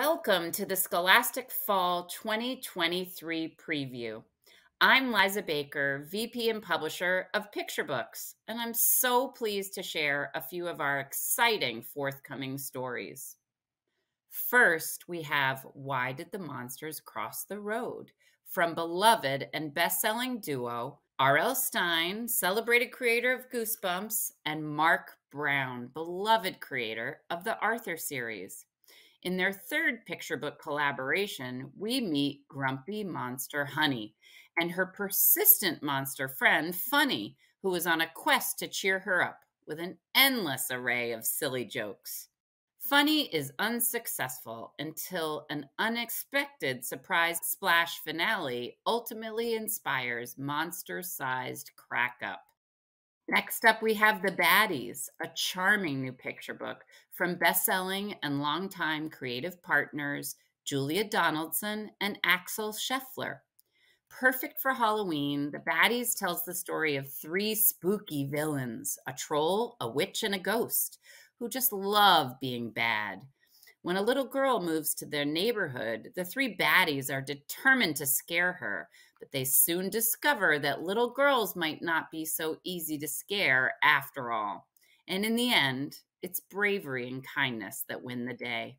Welcome to the Scholastic Fall 2023 preview. I'm Liza Baker, VP and publisher of Picture Books, and I'm so pleased to share a few of our exciting forthcoming stories. First, we have Why Did the Monsters Cross the Road from beloved and best-selling duo R.L. Stine, celebrated creator of Goosebumps, and Marc Brown, beloved creator of the Arthur series. In their third picture book collaboration, we meet grumpy monster Honey and her persistent monster friend Funny, who is on a quest to cheer her up with an endless array of silly jokes. Funny is unsuccessful until an unexpected surprise splash finale ultimately inspires monster sized crack up. Next up, we have The Baddies, a charming new picture book from best-selling and longtime creative partners Julia Donaldson and Axel Scheffler. Perfect for Halloween, The Baddies tells the story of three spooky villains a troll, a witch, and a ghost who just love being bad. When a little girl moves to their neighborhood, the three baddies are determined to scare her, but they soon discover that little girls might not be so easy to scare after all. And in the end, it's bravery and kindness that win the day.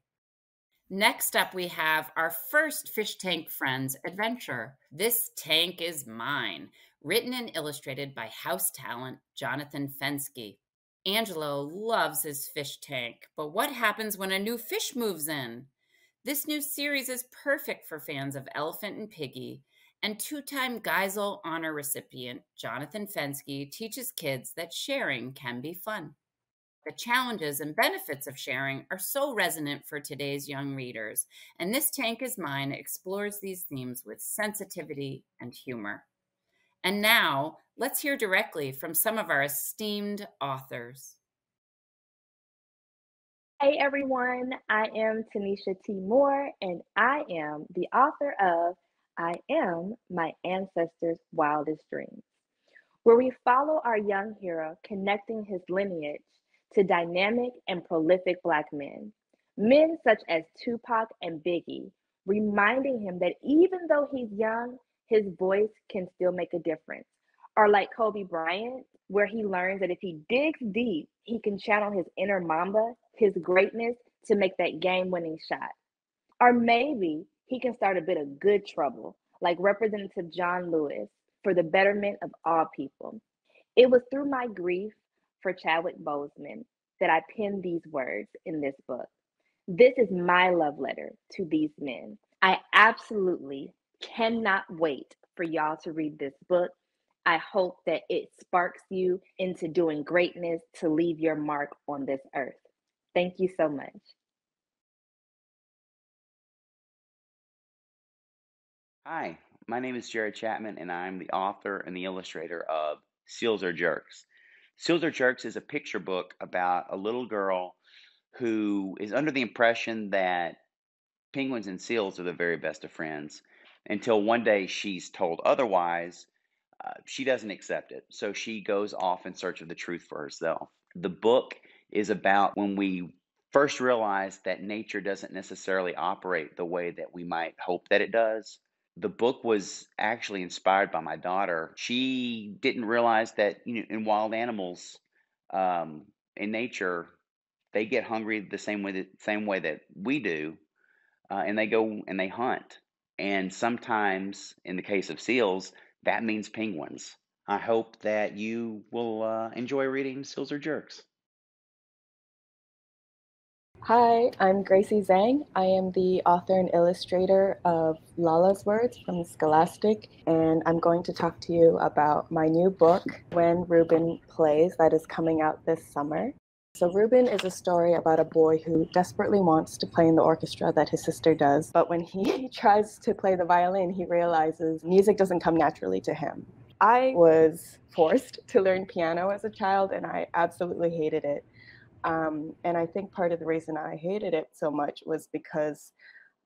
Next up, we have our first Fish Tank Friends adventure. This Tank is Mine, written and illustrated by house talent Jonathan Fenske. Angelo loves his fish tank, but what happens when a new fish moves in? This new series is perfect for fans of Elephant and Piggie, and two time Geisel honor recipient Jonathan Fenske teaches kids that sharing can be fun. The challenges and benefits of sharing are so resonant for today's young readers, and This Tank is Mine explores these themes with sensitivity and humor. And now, let's hear directly from some of our esteemed authors. Hey everyone, I am Tanisha T. Moore, and I am the author of I Am My Ancestors' Wildest Dreams, where we follow our young hero connecting his lineage to dynamic and prolific Black men, men such as Tupac and Biggie, reminding him that even though he's young, his voice can still make a difference. Or like Kobe Bryant, where he learns that if he digs deep, he can channel his inner Mamba, his greatness, to make that game winning shot. Or maybe he can start a bit of good trouble, like Representative John Lewis, for the betterment of all people. It was through my grief for Chadwick Boseman that I penned these words in this book. This is my love letter to these men. I absolutely cannot wait for y'all to read this book. I hope that it sparks you into doing greatness to leave your mark on this earth. Thank you so much. Hi, my name is Jared Chapman, and I'm the author and the illustrator of Seals Are Jerks. Seals Are Jerks is a picture book about a little girl who is under the impression that penguins and seals are the very best of friends until one day she's told otherwise. Uh, she doesn't accept it. So she goes off in search of the truth for herself. The book is about when we first realize that nature doesn't necessarily operate the way that we might hope that it does. The book was actually inspired by my daughter. She didn't realize that you know, in wild animals, um, in nature, they get hungry the same way that same way that we do, uh, and they go and they hunt. And sometimes, in the case of seals, that means penguins. I hope that you will uh, enjoy reading Seals Are Jerks. Hi, I'm Gracie Zhang. I am the author and illustrator of Lala's Words from Scholastic, and I'm going to talk to you about my new book, When Ruben Plays, that is coming out this summer. So, Ruben is a story about a boy who desperately wants to play in the orchestra that his sister does, but when he tries to play the violin, he realizes music doesn't come naturally to him. I was forced to learn piano as a child, and I absolutely hated it. Um, and I think part of the reason I hated it so much was because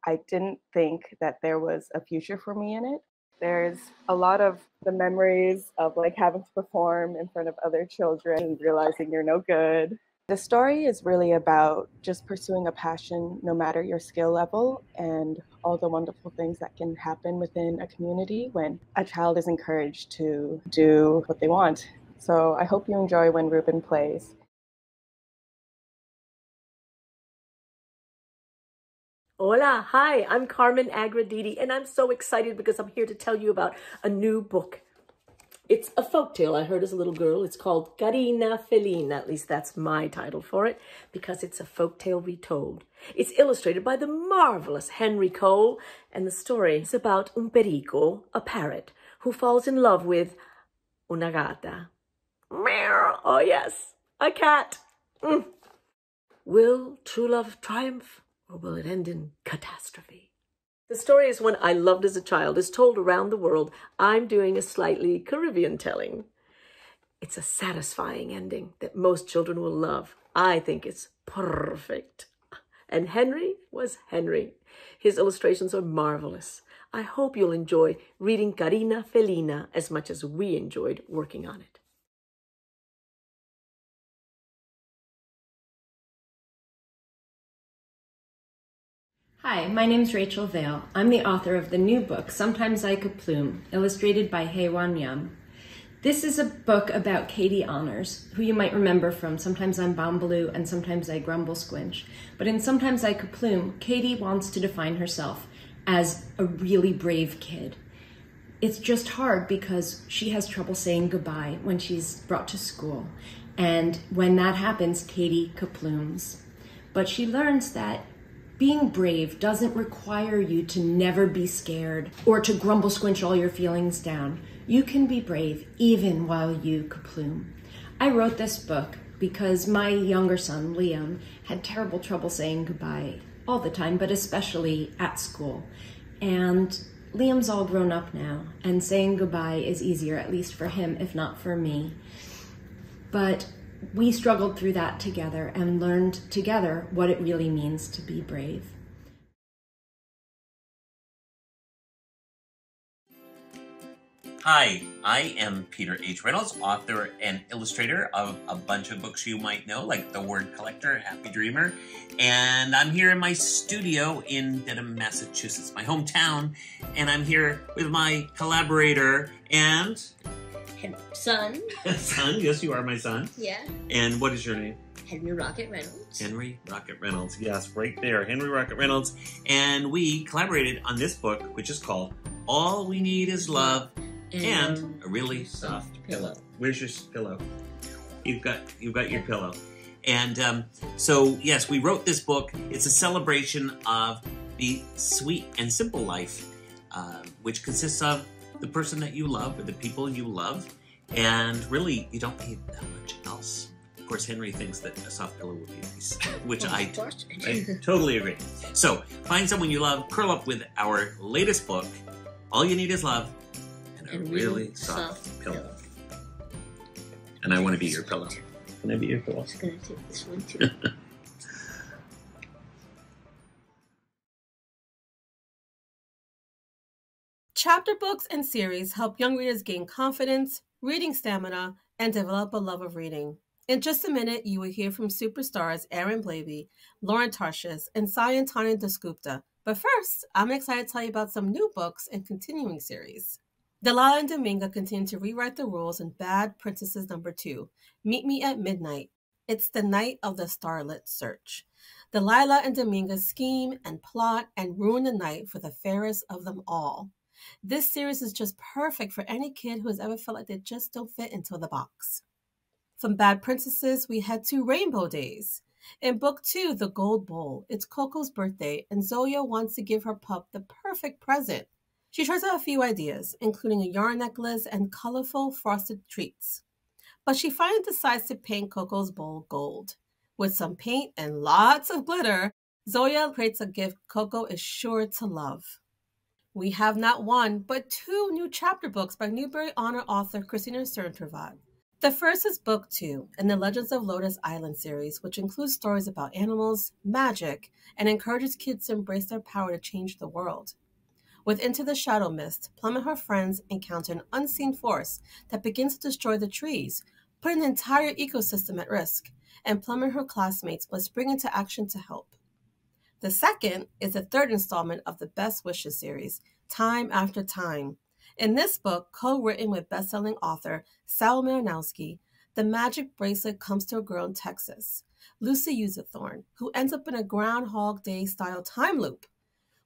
I didn't think that there was a future for me in it. There's a lot of the memories of like having to perform in front of other children and realizing you're no good The story is really about just pursuing a passion no matter your skill level and all the wonderful things that can happen within a community when a child is encouraged to do what they want. So I hope you enjoy when Ruben plays. Hola, hi, I'm Carmen Agra Deedy, and I'm so excited because I'm here to tell you about a new book. It's a folk tale I heard as a little girl. It's called Carina Felina. At least that's my title for it, because it's a folk tale retold. It's illustrated by the marvelous Henry Cole, and the story is about un perico, a parrot, who falls in love with una gata. Meow. Oh yes, a cat. Mm. Will true love triumph, or will it end in catastrophe? The story is one I loved as a child, is told around the world. I'm doing a slightly Caribbean telling. It's a satisfying ending that most children will love. I think it's perfect. And Henry was Henry. His illustrations are marvelous. I hope you'll enjoy reading Carina Felina as much as we enjoyed working on it. Hi, my name's Rachel Vail. I'm the author of the new book, Sometimes I Kaplume, illustrated by Haewon Yum. This is a book about Katie Honors, who you might remember from Sometimes I'm Bombaloo and Sometimes I Grumble Squinch. But in Sometimes I Kaplume, Katie wants to define herself as a really brave kid. It's just hard because she has trouble saying goodbye when she's brought to school. And when that happens, Katie kaplumes. But she learns that being brave doesn't require you to never be scared or to grumble squinch all your feelings down. You can be brave even while you kaplume. I wrote this book because my younger son, Liam, had terrible trouble saying goodbye all the time, but especially at school. And Liam's all grown up now, and saying goodbye is easier, at least for him, if not for me. But we struggled through that together and learned together what it really means to be brave. Hi, I am Peter H. Reynolds, author and illustrator of a bunch of books you might know, like The Word Collector, Happy Dreamer, and I'm here in my studio in Dedham, Massachusetts, my hometown, and I'm here with my collaborator and son. son. Yes, you are my son. Yeah. And what is your name? Henry Rocket Reynolds. Henry Rocket Reynolds. Yes, right there, Henry Rocket Reynolds. And we collaborated on this book, which is called All We Need Is Love and, and a really soft pillow. Where's your pillow? You've got you've got your pillow. And um, so, yes, we wrote this book. It's a celebration of the sweet and simple life, uh, which consists of the person that you love or the people you love, and really, you don't need that much else. Of course, Henry thinks that a soft pillow would be nice, which oh, I, I totally agree. So, find someone you love, curl up with our latest book, All You Need Is Love, and a and really soft, soft pillow. pillow. And I want to be your pillow. Can I be your pillow? I'm going to take this one too. Chapter books and series help young readers gain confidence, reading stamina, and develop a love of reading. In just a minute, you will hear from superstars Aaron Blabey, Lauren Tarshis, and Sayantani Dasgupta. But first, I'm excited to tell you about some new books and continuing series. Delilah and Dominga continue to rewrite the rules in Bad Princesses Number 2, Meet Me at Midnight. It's the night of the starlit search. Delilah and Dominga scheme and plot and ruin the night for the fairest of them all. This series is just perfect for any kid who has ever felt like they just don't fit into the box. From Bad Princesses, we head to Rainbow Days. In book two, The Gold Bowl, it's Coco's birthday, and Zoya wants to give her pup the perfect present. She tries out a few ideas, including a yarn necklace and colorful frosted treats. But she finally decides to paint Coco's bowl gold. With some paint and lots of glitter, Zoya creates a gift Coco is sure to love. We have not one, but two new chapter books by Newbery Honor author Christina Soontornvat. The first is Book Two in the Legends of Lotus Island series, which includes stories about animals, magic, and encourages kids to embrace their power to change the world. With Into the Shadow Mist, Plum and her friends encounter an unseen force that begins to destroy the trees, put an entire ecosystem at risk, and Plum and her classmates must spring into action to help. The second is the third installment of the Best Wishes series, Time After Time. In this book, co written with bestselling author Sarah Mlynowski, the magic bracelet comes to a girl in Texas, Lucy Usithorn, who ends up in a Groundhog Day style time loop.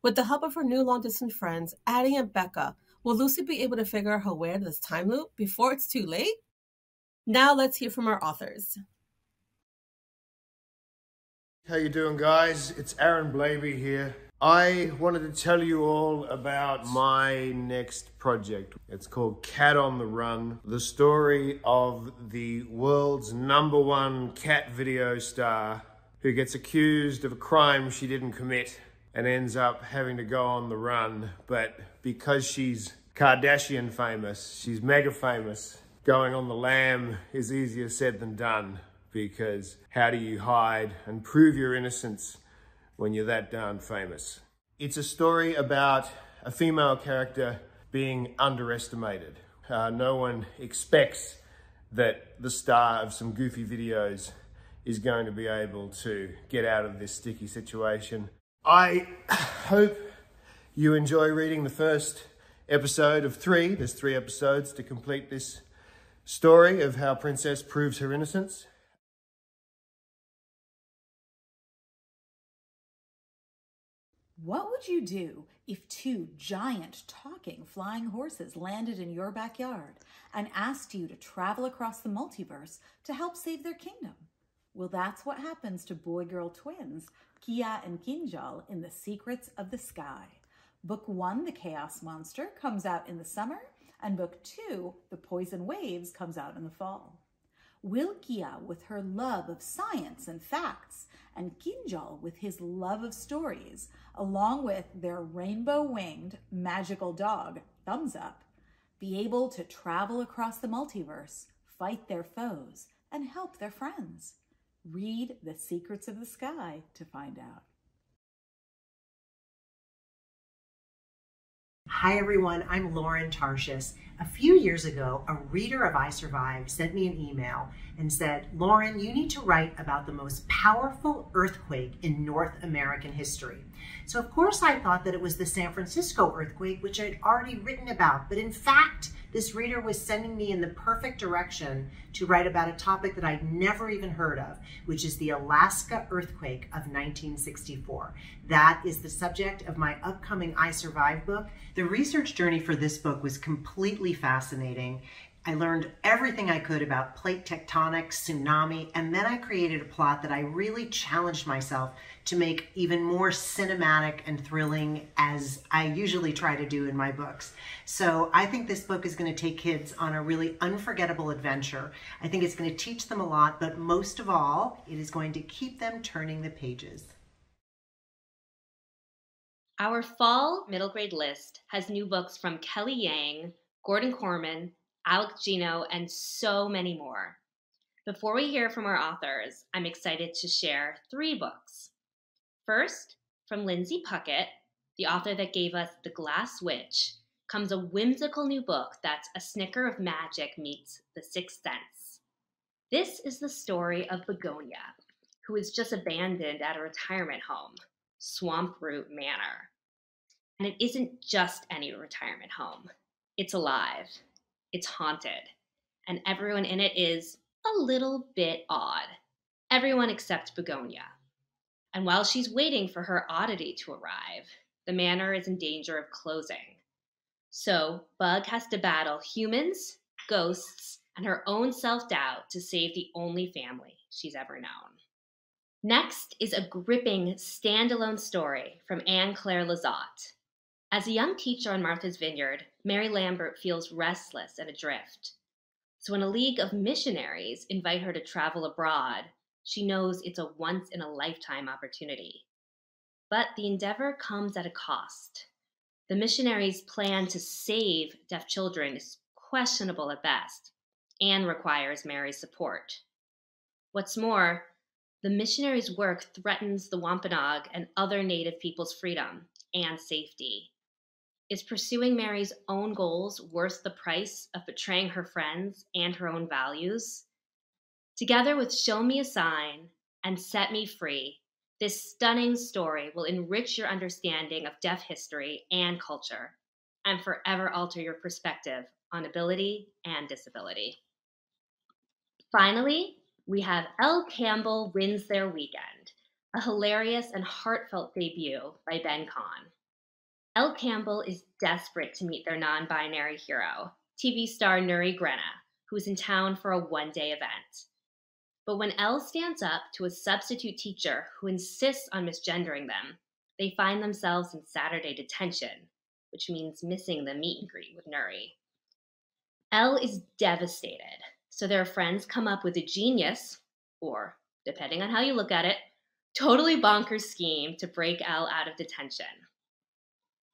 With the help of her new long distance friends, Addie and Becca, will Lucy be able to figure her way out of this time loop before it's too late? Now let's hear from our authors. How you doing, guys? It's Aaron Blabey here. I wanted to tell you all about my next project. It's called Cat on the Run, the story of the world's number one cat video star who gets accused of a crime she didn't commit and ends up having to go on the run. But because she's Kardashian famous, she's mega famous, going on the lam is easier said than done because how do you hide and prove your innocence when you're that darn famous? It's a story about a female character being underestimated. Uh, no one expects that the star of some goofy videos is going to be able to get out of this sticky situation. I hope you enjoy reading the first episode of three. There's three episodes to complete this story of how Princess proves her innocence. What would you do if two giant talking flying horses landed in your backyard and asked you to travel across the multiverse to help save their kingdom? Well, that's what happens to boy girl twins, Kia and Kinjal, in The Secrets of the Sky. Book one, The Chaos Monster, comes out in the summer, and book two, The Poison Waves, comes out in the fall. Will Kia, with her love of science and facts, and Kinjal with his love of stories, along with their rainbow winged magical dog, Thumbs Up, be able to travel across the multiverse, fight their foes, and help their friends. Read The Secrets of the Sky to find out. Hi everyone, I'm Lauren Tarshis. A few years ago, a reader of I Survive sent me an email and said, Lauren, you need to write about the most powerful earthquake in North American history. So of course I thought that it was the San Francisco earthquake, which I'd already written about. But in fact, this reader was sending me in the perfect direction to write about a topic that I'd never even heard of, which is the Alaska earthquake of 1964. That is the subject of my upcoming I Survive book. The research journey for this book was completely fascinating. I learned everything I could about plate tectonics, tsunami, and then I created a plot that I really challenged myself to make even more cinematic and thrilling as I usually try to do in my books. So I think this book is going to take kids on a really unforgettable adventure. I think it's going to teach them a lot, but most of all, it is going to keep them turning the pages. Our fall middle grade list has new books from Kelly Yang, Gordon Korman, Alex Gino, and so many more. Before we hear from our authors, I'm excited to share three books. First, from Lindsay Puckett, the author that gave us The Glass Witch, comes a whimsical new book that's a snicker of magic meets The Sixth Sense. This is the story of Begonia, who is just abandoned at a retirement home, Swamp Root Manor. And it isn't just any retirement home, it's alive it's haunted, and everyone in it is a little bit odd. Everyone except Begonia. And while she's waiting for her oddity to arrive, the manor is in danger of closing. So, Bug has to battle humans, ghosts, and her own self doubt to save the only family she's ever known. Next is a gripping standalone story from Ann Clare LeZotte. As a young teacher on Martha's Vineyard, Mary Lambert feels restless and adrift. So when a league of missionaries invite her to travel abroad, she knows it's a once in a lifetime opportunity. But the endeavor comes at a cost. The missionaries' plan to save deaf children is questionable at best and requires Mary's support. What's more, the missionaries' work threatens the Wampanoag and other native peoples' freedom and safety. Is pursuing Mary's own goals worth the price of betraying her friends and her own values? Together with Show Me a Sign and Set Me Free, this stunning story will enrich your understanding of deaf history and culture and forever alter your perspective on ability and disability. Finally, we have Elle Campbell Wins Their Weekend, a hilarious and heartfelt debut by Ben Kahn. Elle Campbell is desperate to meet their non binary hero, TV star Nuri Grenna, who's in town for a one day event. But when Elle stands up to a substitute teacher who insists on misgendering them, they find themselves in Saturday detention, which means missing the meet and greet with Nuri. Elle is devastated, so their friends come up with a genius, or, depending on how you look at it, totally bonkers scheme to break Elle out of detention.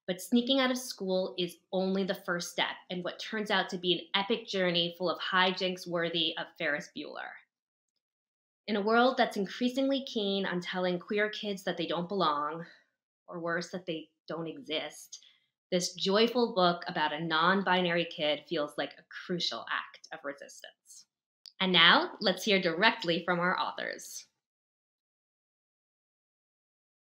But sneaking out of school is only the first step in what turns out to be an epic journey full of hijinks worthy of Ferris Bueller. In a world that's increasingly keen on telling queer kids that they don't belong, or worse, that they don't exist, this joyful book about a non binary kid feels like a crucial act of resistance. And now, let's hear directly from our authors.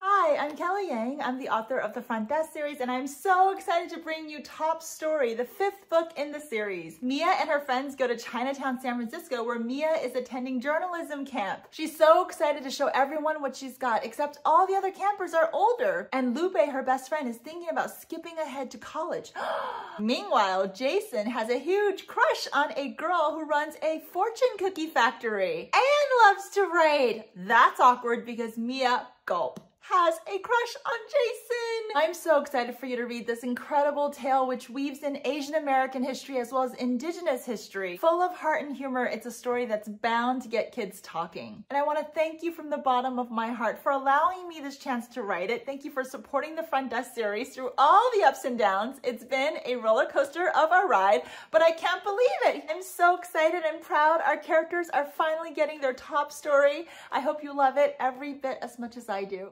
Hi, I'm Kelly Yang. I'm the author of the Front Desk series, and I'm so excited to bring you Top Story, the fifth book in the series. Mia and her friends go to Chinatown, San Francisco, where Mia is attending journalism camp. She's so excited to show everyone what she's got, except all the other campers are older. And Lupe, her best friend, is thinking about skipping ahead to college. Meanwhile, Jason has a huge crush on a girl who runs a fortune cookie factory and loves to raid. That's awkward because Mia, gulp has a crush on Jason. I'm so excited for you to read this incredible tale which weaves in Asian American history as well as indigenous history. Full of heart and humor, it's a story that's bound to get kids talking. And I want to thank you from the bottom of my heart for allowing me this chance to write it. Thank you for supporting the Front Desk series through all the ups and downs. It's been a roller coaster of a ride, but I can't believe it. I'm so excited and proud. Our characters are finally getting their top story. I hope you love it every bit as much as I do.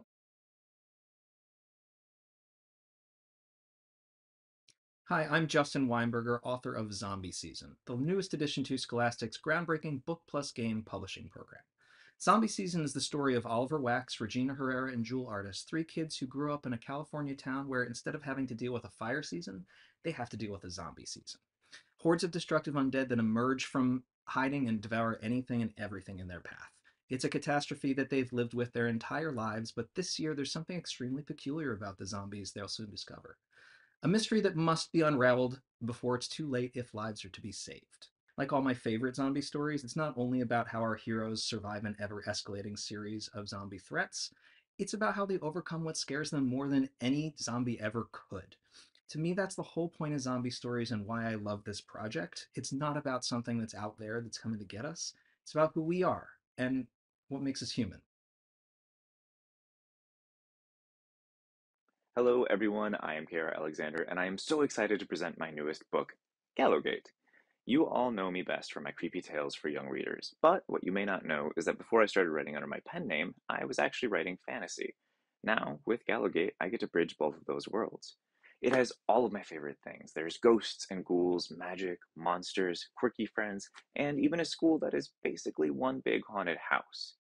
Hi, I'm Justin Weinberger, author of Zombie Season, the newest addition to Scholastic's groundbreaking book plus game publishing program. Zombie Season is the story of Oliver Wax, Regina Herrera, and Jewel Artist, three kids who grew up in a California town where instead of having to deal with a fire season, they have to deal with a zombie season. Hordes of destructive undead that emerge from hiding and devour anything and everything in their path. It's a catastrophe that they've lived with their entire lives, but this year there's something extremely peculiar about the zombies they'll soon discover. A mystery that must be unraveled before it's too late if lives are to be saved. Like all my favorite zombie stories, it's not only about how our heroes survive an ever escalating series of zombie threats, it's about how they overcome what scares them more than any zombie ever could. To me, that's the whole point of zombie stories and why I love this project. It's not about something that's out there that's coming to get us, it's about who we are and what makes us human. Hello, everyone. I am Kara Alexander, and I am so excited to present my newest book, Gallowgate. You all know me best for my creepy tales for young readers, but what you may not know is that before I started writing under my pen name, I was actually writing fantasy. Now, with Gallowgate, I get to bridge both of those worlds. It has all of my favorite things. There's ghosts and ghouls, magic, monsters, quirky friends, and even a school that is basically one big haunted house.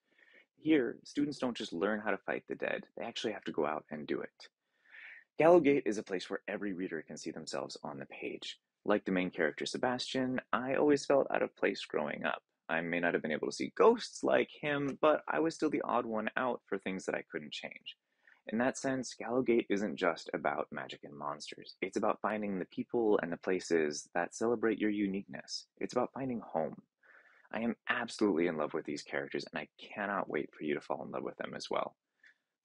Here, students don't just learn how to fight the dead, they actually have to go out and do it. Gallowgate is a place where every reader can see themselves on the page. Like the main character Sebastian, I always felt out of place growing up. I may not have been able to see ghosts like him, but I was still the odd one out for things that I couldn't change. In that sense, Gallowgate isn't just about magic and monsters. It's about finding the people and the places that celebrate your uniqueness. It's about finding home. I am absolutely in love with these characters, and I cannot wait for you to fall in love with them as well.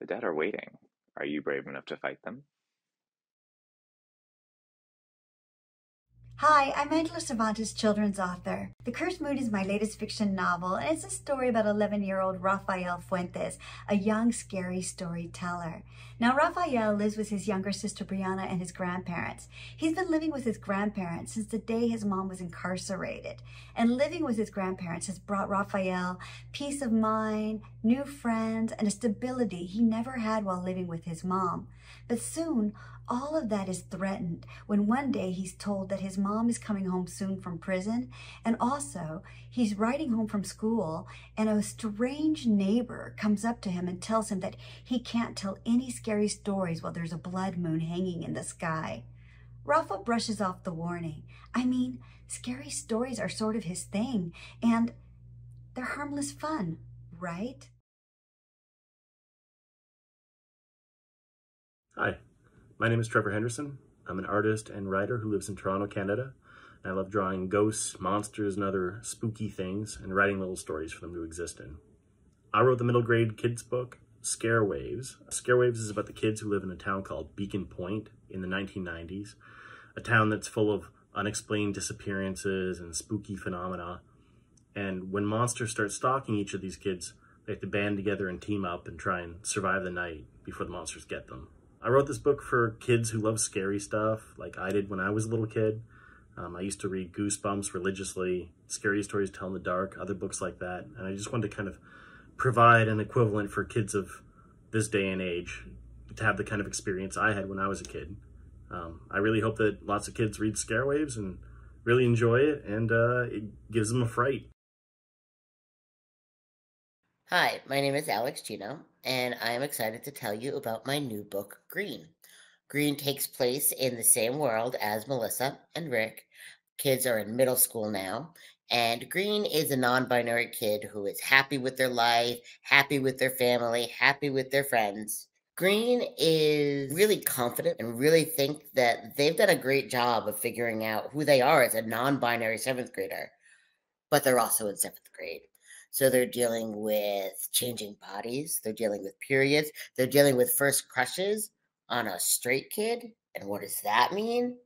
The dead are waiting. Are you brave enough to fight them? Hi, I'm Angela Cervantes, children's author. The Cursed Moon is my latest fiction novel, and it's a story about 11 year old Rafael Fuentes, a young, scary storyteller. Now, Raphael lives with his younger sister Brianna and his grandparents. He's been living with his grandparents since the day his mom was incarcerated. And living with his grandparents has brought Raphael peace of mind, new friends, and a stability he never had while living with his mom. But soon, all of that is threatened when one day he's told that his mom is coming home soon from prison, and also he's riding home from school, and a strange neighbor comes up to him and tells him that he can't tell any scary stories while there's a blood moon hanging in the sky. Rafa brushes off the warning. I mean, scary stories are sort of his thing, and they're harmless fun, right? Hi, my name is Trevor Henderson. I'm an artist and writer who lives in Toronto, Canada. I love drawing ghosts, monsters, and other spooky things and writing little stories for them to exist in. I wrote the middle grade kids book, Scare Waves. Scare Waves is about the kids who live in a town called Beacon Point in the 1990s, a town that's full of unexplained disappearances and spooky phenomena. And when monsters start stalking each of these kids, they have to band together and team up and try and survive the night before the monsters get them. I wrote this book for kids who love scary stuff, like I did when I was a little kid. Um, I used to read Goosebumps religiously, Scary Stories to Tell in the Dark, other books like that. And I just wanted to kind of provide an equivalent for kids of this day and age to have the kind of experience I had when I was a kid. Um, I really hope that lots of kids read Scarewaves and really enjoy it, and uh, it gives them a fright. Hi, my name is Alex Gino, and I am excited to tell you about my new book, Green. Green takes place in the same world as Melissa and Rick. Kids are in middle school now, and Green is a non binary kid who is happy with their life, happy with their family, happy with their friends. Green is really confident and really think that they've done a great job of figuring out who they are as a non binary seventh grader, but they're also in seventh grade. So they're dealing with changing bodies, they're dealing with periods, they're dealing with first crushes on a straight kid. And what does that mean?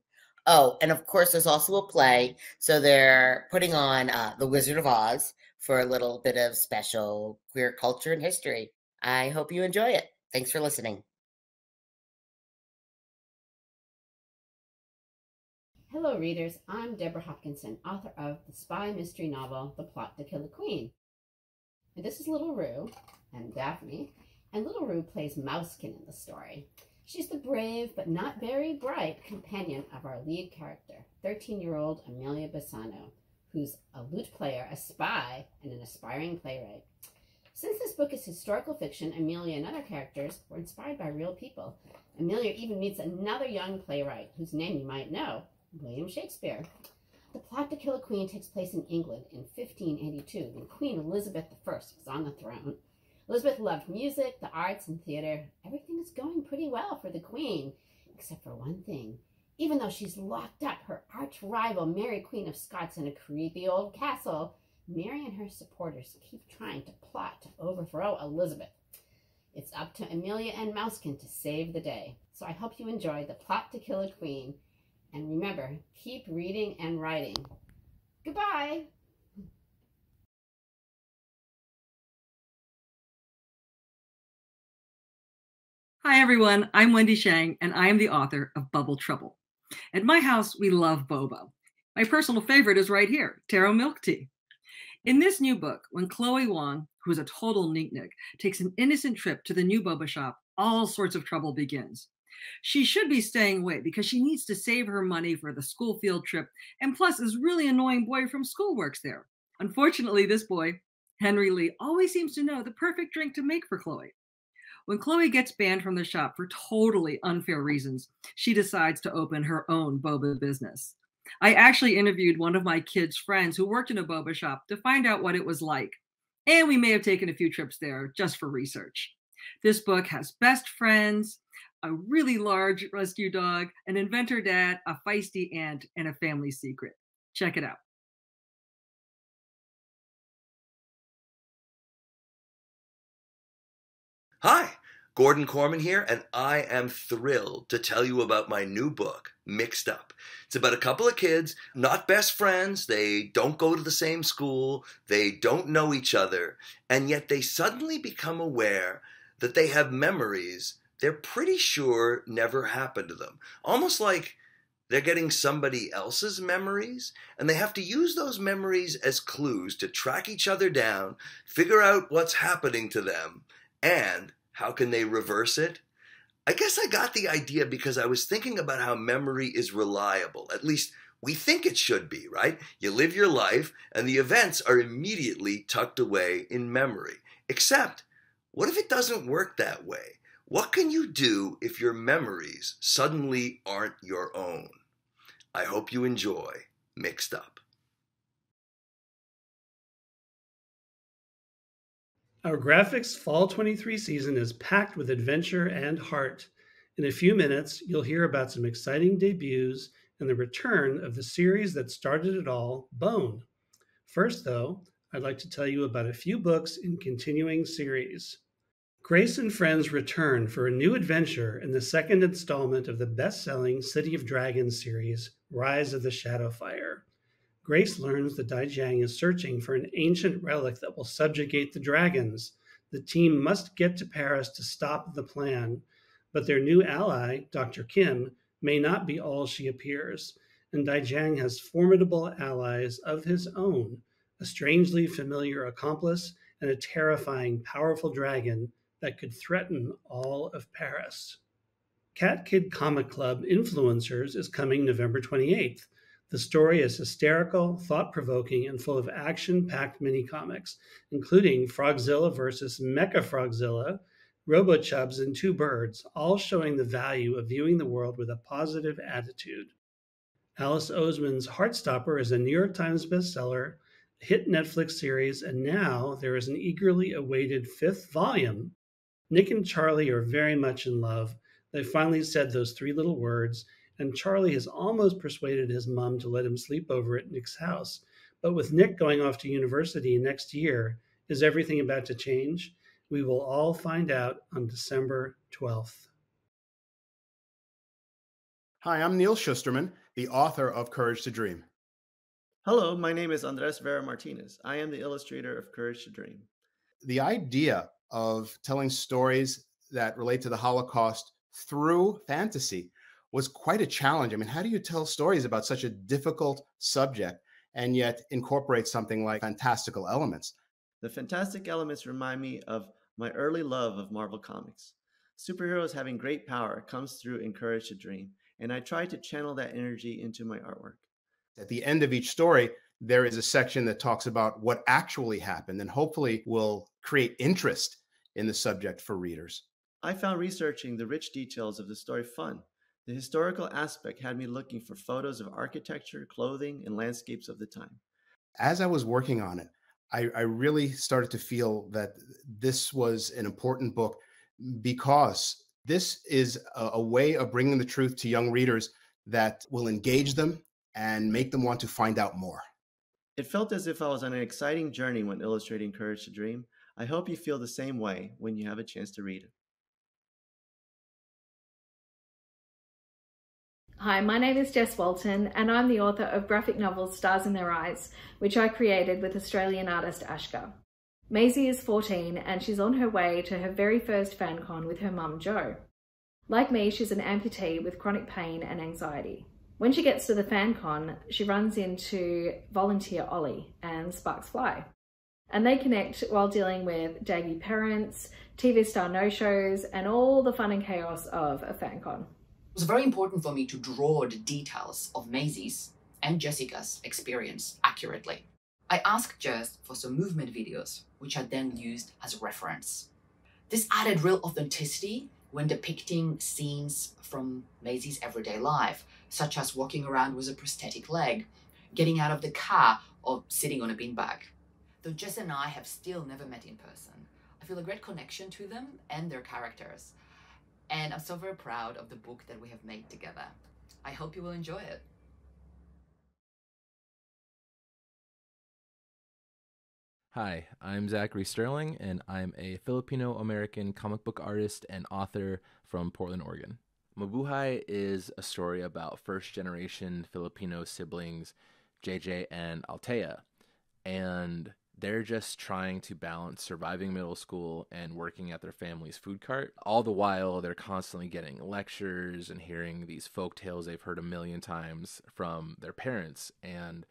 Oh, and of course, there's also a play. So they're putting on uh, The Wizard of Oz for a little bit of special queer culture and history. I hope you enjoy it. Thanks for listening. Hello, readers. I'm Deborah Hopkinson, author of the spy mystery novel, The Plot to Kill the Queen. And this is Little Rue and Daphne, and Little Rue plays Mousekin in the story. She's the brave but not very bright companion of our lead character, 13-year-old Amelia Bassano, who's a lute player, a spy, and an aspiring playwright. Since this book is historical fiction, Amelia and other characters were inspired by real people. Amelia even meets another young playwright whose name you might know, William Shakespeare. The plot to kill a queen takes place in England in 1582 when Queen Elizabeth I was on the throne. Elizabeth loved music, the arts, and theater. Everything is going pretty well for the queen, except for one thing. Even though she's locked up her arch rival, Mary Queen of Scots, in a creepy old castle, Mary and her supporters keep trying to plot to overthrow Elizabeth. It's up to Amelia and Mousekin to save the day. So I hope you enjoyed The Plot to Kill a Queen. And remember, keep reading and writing. Goodbye! Hi, everyone. I'm Wendy Shang, and I am the author of Bubble Trouble. At my house, we love boba. My personal favorite is right here taro milk tea. In this new book, when Chloe Wong, who is a total neatnik, takes an innocent trip to the new boba shop, all sorts of trouble begins. She should be staying away because she needs to save her money for the school field trip, and plus, this really annoying boy from school works there. Unfortunately, this boy, Henry Lee, always seems to know the perfect drink to make for Chloe. When Chloe gets banned from the shop for totally unfair reasons, she decides to open her own boba business. I actually interviewed one of my kids' friends who worked in a boba shop to find out what it was like. And we may have taken a few trips there just for research. This book has best friends, a really large rescue dog, an inventor dad, a feisty aunt, and a family secret. Check it out. Hi, Gordon Korman here, and I am thrilled to tell you about my new book, Mixed Up. It's about a couple of kids, not best friends, they don't go to the same school, they don't know each other, and yet they suddenly become aware that they have memories they're pretty sure never happened to them. Almost like they're getting somebody else's memories, and they have to use those memories as clues to track each other down, figure out what's happening to them, and how can they reverse it? I guess I got the idea because I was thinking about how memory is reliable. At least we think it should be, right? You live your life, and the events are immediately tucked away in memory. Except, what if it doesn't work that way? What can you do if your memories suddenly aren't your own? I hope you enjoy Mixed Up. Our graphics Fall 23 season is packed with adventure and heart. In a few minutes, you'll hear about some exciting debuts and the return of the series that started it all, Bone. First, though, I'd like to tell you about a few books in continuing series. Grace and Friends return for a new adventure in the second installment of the best selling City of Dragons series, Rise of the Shadowfire. Grace learns that Dai Jiang is searching for an ancient relic that will subjugate the dragons. The team must get to Paris to stop the plan, but their new ally, Dr. Kim, may not be all she appears, and Dai Jiang has formidable allies of his own a strangely familiar accomplice and a terrifying, powerful dragon that could threaten all of Paris. Cat Kid Comic Club Influencers is coming November 28th. The story is hysterical, thought provoking, and full of action packed mini comics, including Frogzilla versus Mecha Frogzilla, RoboChubs, and Two Birds, all showing the value of viewing the world with a positive attitude. Alice Oseman's Heartstopper is a New York Times bestseller, hit Netflix series, and now there is an eagerly awaited fifth volume. Nick and Charlie are very much in love. They finally said those three little words, and Charlie has almost persuaded his mom to let him sleep over at Nick's house. But with Nick going off to university next year, is everything about to change? We will all find out on December 12th. Hi, I'm Neal Shusterman, the author of Courage to Dream. Hello, my name is Andres Vera Martinez. I am the illustrator of Courage to Dream. The idea of telling stories that relate to the Holocaust through fantasy was quite a challenge. I mean, how do you tell stories about such a difficult subject and yet incorporate something like fantastical elements? The fantastic elements remind me of my early love of Marvel Comics. Superheroes having great power comes through in Courage to Dream, and I try to channel that energy into my artwork. At the end of each story, there is a section that talks about what actually happened and hopefully will create interest in the subject for readers. I found researching the rich details of the story fun. The historical aspect had me looking for photos of architecture, clothing, and landscapes of the time. As I was working on it, I, I really started to feel that this was an important book because this is a, a way of bringing the truth to young readers that will engage them and make them want to find out more. It felt as if I was on an exciting journey when illustrating Courage to Dream. I hope you feel the same way when you have a chance to read it. Hi, my name is Jess Walton, and I'm the author of graphic novel Stars in Their Eyes, which I created with Australian artist Ashka. Maisie is 14 and she's on her way to her very first FanCon with her mum Jo. Like me, she's an amputee with chronic pain and anxiety. When she gets to the FanCon, she runs into volunteer Ollie and Sparks Fly. And they connect while dealing with daggy parents, TV star no-shows, and all the fun and chaos of a FanCon. Was very important for me to draw the details of Maisie's and Jessica's experience accurately. I asked Jess for some movement videos, which I then used as a reference. This added real authenticity when depicting scenes from Maisie's everyday life, such as walking around with a prosthetic leg, getting out of the car, or sitting on a beanbag. Though Jess and I have still never met in person, I feel a great connection to them and their characters. And I'm so very proud of the book that we have made together. I hope you will enjoy it. Hi, I'm Zachary Sterling, and I'm a Filipino American comic book artist and author from Portland, Oregon. Mabuhay is a story about first generation Filipino siblings JJ and Altea. And they're just trying to balance surviving middle school and working at their family's food cart. All the while, they're constantly getting lectures and hearing these folk tales they've heard a million times from their parents. And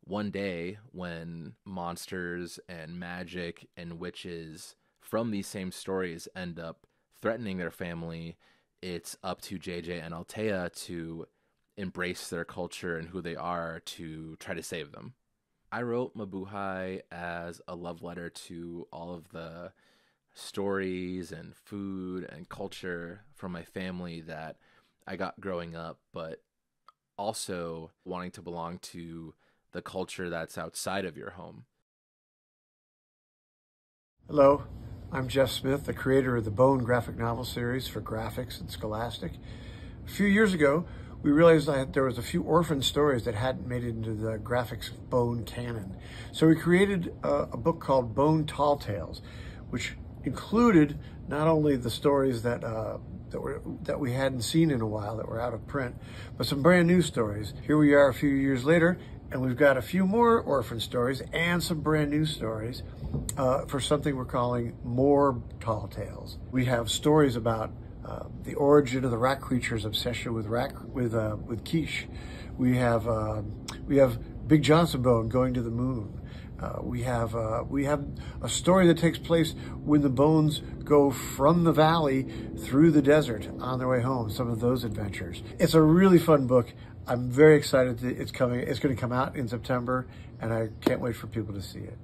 one day, when monsters and magic and witches from these same stories end up threatening their family, it's up to JJ and Altea to embrace their culture and who they are to try to save them. I wrote Mabuhay as a love letter to all of the stories and food and culture from my family that I got growing up, but also wanting to belong to the culture that's outside of your home. Hello, I'm Jeff Smith, the creator of the Bone graphic novel series for Graphics and Scholastic. A few years ago, we realized that there was a few orphan stories that hadn't made it into the Graphix Bone canon. So we created a, a book called Bone Tall Tales, which included not only the stories that uh, that were that we hadn't seen in a while that were out of print, but some brand new stories. Here we are a few years later, and we've got a few more orphan stories and some brand new stories uh, for something we're calling more tall tales. We have stories about uh, the origin of the rat creature's obsession with rat with uh, with quiche. We have uh, we have Big Johnson Bone going to the moon. Uh, we have uh, we have a story that takes place when the bones go from the valley through the desert on their way home. Some of those adventures. It's a really fun book. I'm very excited that it's coming. It's going to come out in September, and I can't wait for people to see it.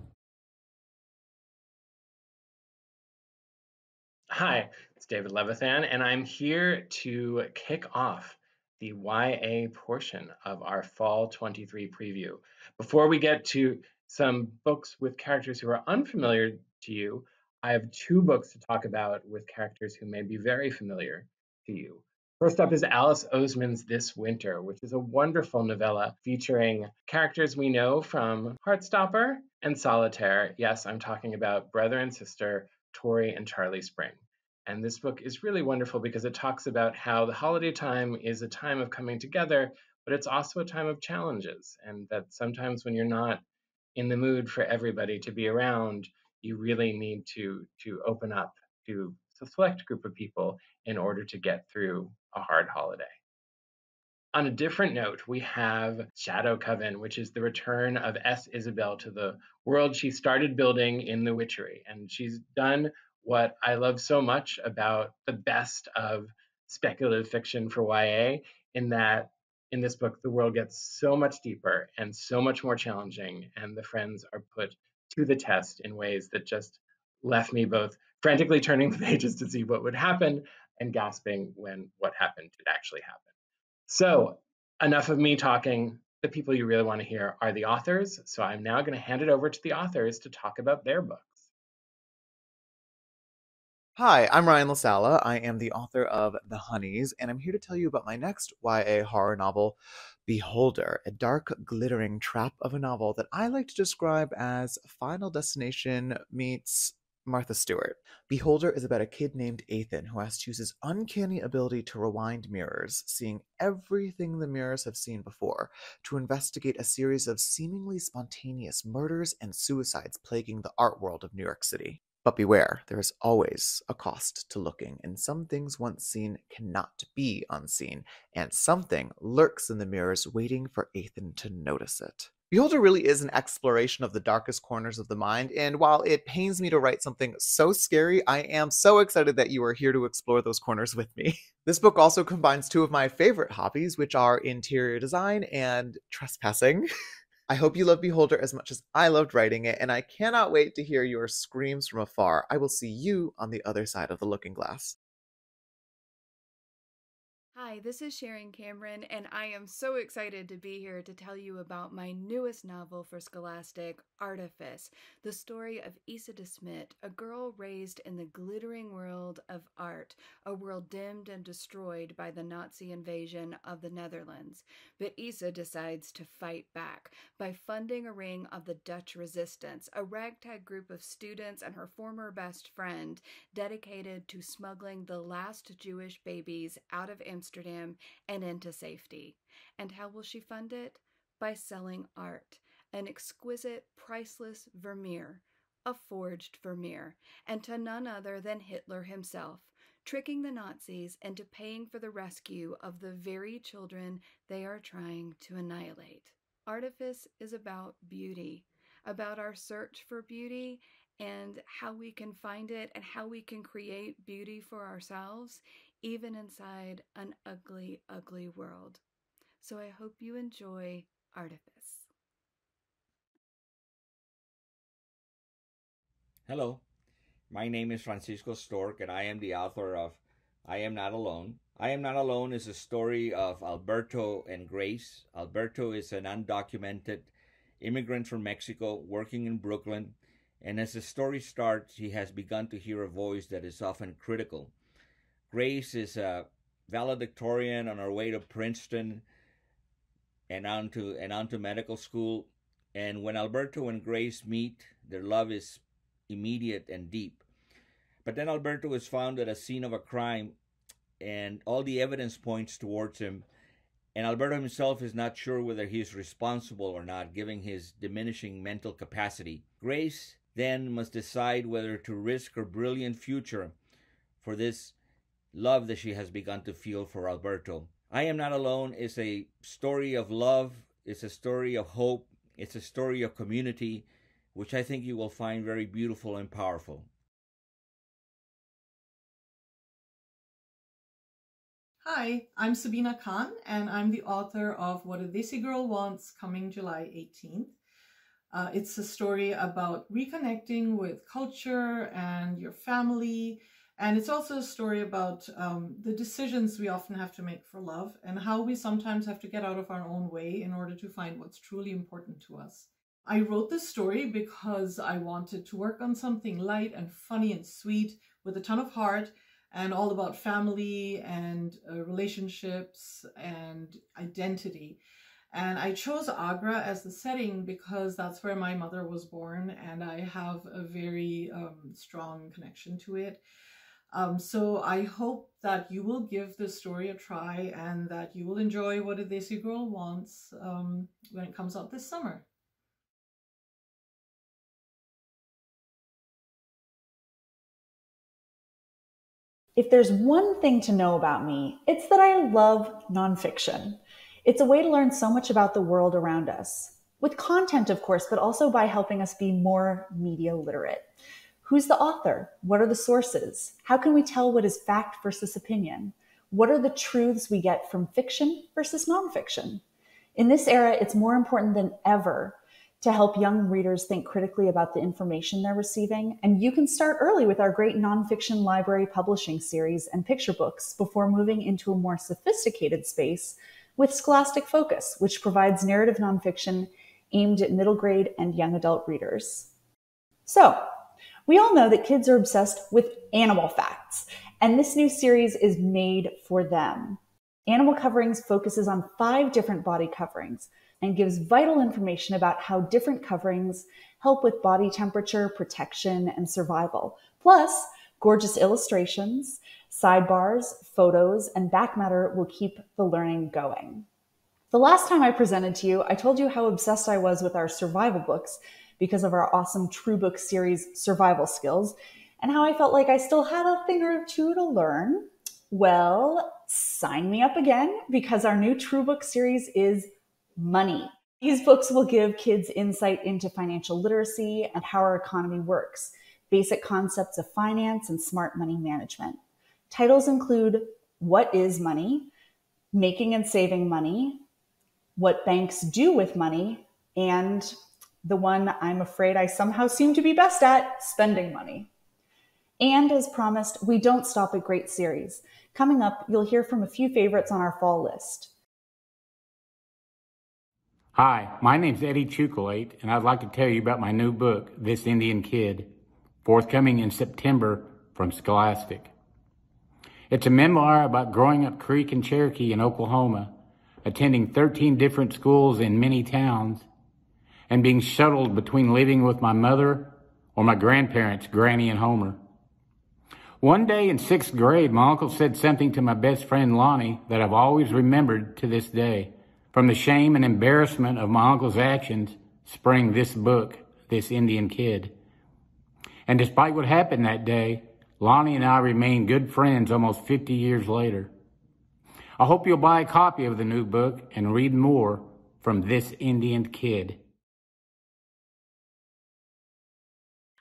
Hi, David Levithan, and I'm here to kick off the YA portion of our Fall 23 preview. Before we get to some books with characters who are unfamiliar to you, I have two books to talk about with characters who may be very familiar to you. First up is Alice Oseman's This Winter, which is a wonderful novella featuring characters we know from Heartstopper and Solitaire. Yes, I'm talking about brother and sister Tori and Charlie Spring. And this book is really wonderful because it talks about how the holiday time is a time of coming together, but it's also a time of challenges. And that sometimes when you're not in the mood for everybody to be around, you really need to, to open up to a select group of people in order to get through a hard holiday. On a different note, we have Shadow Coven, which is the return of S. Isabelle to the world she started building in The Witchery. And she's done what I love so much about the best of speculative fiction for YA, in that in this book, the world gets so much deeper and so much more challenging, and the friends are put to the test in ways that just left me both frantically turning the pages to see what would happen and gasping when what happened did actually happen. So, enough of me talking. The people you really want to hear are the authors. So, I'm now going to hand it over to the authors to talk about their book. Hi, I'm Ryan La Sala. I am the author of The Honeys, and I'm here to tell you about my next YA horror novel, Beholder, a dark, glittering trap of a novel that I like to describe as Final Destination meets Martha Stewart. Beholder is about a kid named Ethan who has to use his uncanny ability to rewind mirrors, seeing everything the mirrors have seen before, to investigate a series of seemingly spontaneous murders and suicides plaguing the art world of New York City. But beware, there is always a cost to looking, and some things once seen cannot be unseen, and something lurks in the mirrors waiting for Ethan to notice it. Beholder really is an exploration of the darkest corners of the mind, and while it pains me to write something so scary, I am so excited that you are here to explore those corners with me. This book also combines two of my favorite hobbies, which are interior design and trespassing. I hope you love Beholder as much as I loved writing it, and I cannot wait to hear your screams from afar. I will see you on the other side of the looking glass. Hi, this is Sharon Cameron, and I am so excited to be here to tell you about my newest novel for Scholastic, Artifice, the story of Isa de Smet, a girl raised in the glittering world of art, a world dimmed and destroyed by the Nazi invasion of the Netherlands. But Isa decides to fight back by funding a ring of the Dutch resistance, a ragtag group of students and her former best friend dedicated to smuggling the last Jewish babies out of Amsterdam and into safety. And how will she fund it? By selling art. an exquisite, priceless Vermeer, a forged Vermeer, and to none other than Hitler himself, tricking the Nazis into paying for the rescue of the very children they are trying to annihilate. Artifice is about beauty, about our search for beauty and how we can find it and how we can create beauty for ourselves, even inside an ugly, ugly world. So I hope you enjoy Artifice. Hello, my name is Francisco Stork, and I am the author of I Am Not Alone. I Am Not Alone is a story of Alberto and Grace. Alberto is an undocumented immigrant from Mexico working in Brooklyn, and as the story starts, he has begun to hear a voice that is often critical. Grace is a valedictorian on her way to Princeton and on to, and on to medical school. And when Alberto and Grace meet, their love is immediate and deep. But then Alberto is found at a scene of a crime, and all the evidence points towards him. And Alberto himself is not sure whether he is responsible or not, given his diminishing mental capacity. Grace then must decide whether to risk her brilliant future for this love that she has begun to feel for Alberto. I Am Not Alone is a story of love, it's a story of hope, it's a story of community, which I think you will find very beautiful and powerful. Hi, I'm Sabina Khan, and I'm the author of What a Desi Girl Wants coming July 18th. Uh, it's a story about reconnecting with culture and your family. And it's also a story about um, the decisions we often have to make for love and how we sometimes have to get out of our own way in order to find what's truly important to us. I wrote this story because I wanted to work on something light and funny and sweet with a ton of heart and all about family and uh, relationships and identity. And I chose Agra as the setting because that's where my mother was born and I have a very um, strong connection to it. Um, so I hope that you will give this story a try and that you will enjoy what a Desi Girl wants um, when it comes out this summer. If there's one thing to know about me, it's that I love nonfiction. It's a way to learn so much about the world around us, with content, of course, but also by helping us be more media literate. Who's the author? What are the sources? How can we tell what is fact versus opinion? What are the truths we get from fiction versus nonfiction? In this era, it's more important than ever to help young readers think critically about the information they're receiving. And you can start early with our great nonfiction library publishing series and picture books before moving into a more sophisticated space with Scholastic Focus, which provides narrative nonfiction aimed at middle grade and young adult readers. So, we all know that kids are obsessed with animal facts, and this new series is made for them. Animal Coverings focuses on five different body coverings and gives vital information about how different coverings help with body temperature, protection, and survival. Plus, gorgeous illustrations, sidebars, photos, and back matter will keep the learning going. The last time I presented to you, I told you how obsessed I was with our survival books because of our awesome True Book series survival skills, and how I felt like I still had a thing or two to learn. Well, sign me up again because our new True Book series is money. These books will give kids insight into financial literacy and how our economy works, basic concepts of finance and smart money management. Titles include What is Money? Making and Saving Money, What Banks Do with Money, and the one I'm afraid I somehow seem to be best at, Spending Money. And as promised, we don't stop at great series. Coming up, you'll hear from a few favorites on our fall list. Hi, my name's Eddie Chuculate, and I'd like to tell you about my new book, This Indian Kid, forthcoming in September from Scholastic. It's a memoir about growing up Creek and Cherokee in Oklahoma, attending 13 different schools in many towns, and being shuttled between living with my mother or my grandparents, Granny and Homer. One day in sixth grade, my uncle said something to my best friend Lonnie that I've always remembered to this day. From the shame and embarrassment of my uncle's actions, sprang this book, This Indian Kid. And despite what happened that day, Lonnie and I remain good friends almost 50 years later. I hope you'll buy a copy of the new book and read more from This Indian Kid.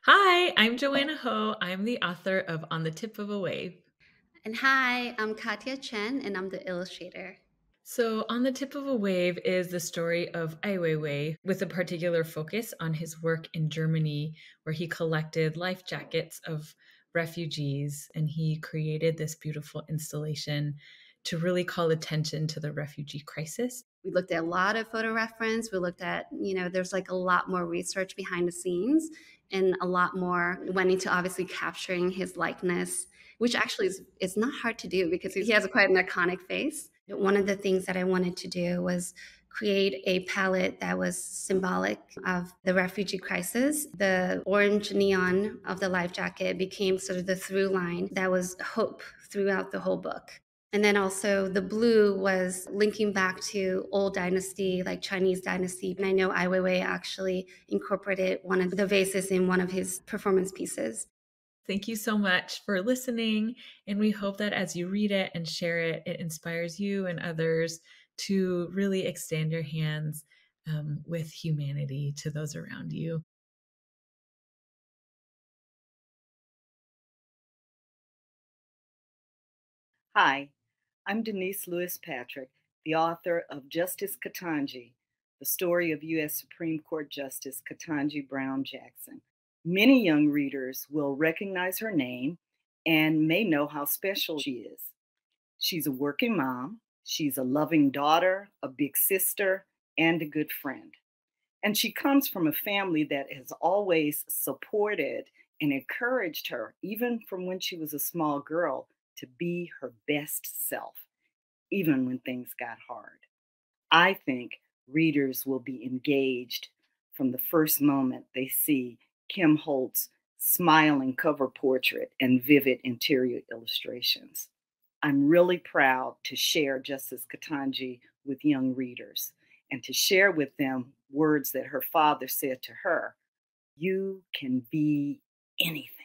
Hi, I'm Joanna Ho. I'm the author of On the Tip of a Wave. And hi, I'm Katya Chen, and I'm the illustrator. So, On the Tip of a Wave is the story of Ai Weiwei with a particular focus on his work in Germany, where he collected life jackets of refugees and he created this beautiful installation to really call attention to the refugee crisis. We looked at a lot of photo reference. We looked at, you know, there's like a lot more research behind the scenes and a lot more went into obviously capturing his likeness, which actually is, is not hard to do because he has quite an iconic face. One of the things that I wanted to do was create a palette that was symbolic of the refugee crisis. The orange neon of the life jacket became sort of the through line that was hope throughout the whole book. And then also the blue was linking back to old dynasty, like Chinese dynasty. And I know Ai Weiwei actually incorporated one of the vases in one of his performance pieces. Thank you so much for listening. And we hope that as you read it and share it, it inspires you and others to really extend your hands um, with humanity to those around you. Hi, I'm Denise Lewis Patrick, the author of Justice Ketanji, the story of U.S. Supreme Court Justice Ketanji Brown Jackson. Many young readers will recognize her name and may know how special she is. She's a working mom, she's a loving daughter, a big sister, and a good friend. And she comes from a family that has always supported and encouraged her, even from when she was a small girl, to be her best self, even when things got hard. I think readers will be engaged from the first moment they see Kim Holt's smiling cover portrait and vivid interior illustrations. I'm really proud to share Justice Ketanji with young readers and to share with them words that her father said to her You can be anything.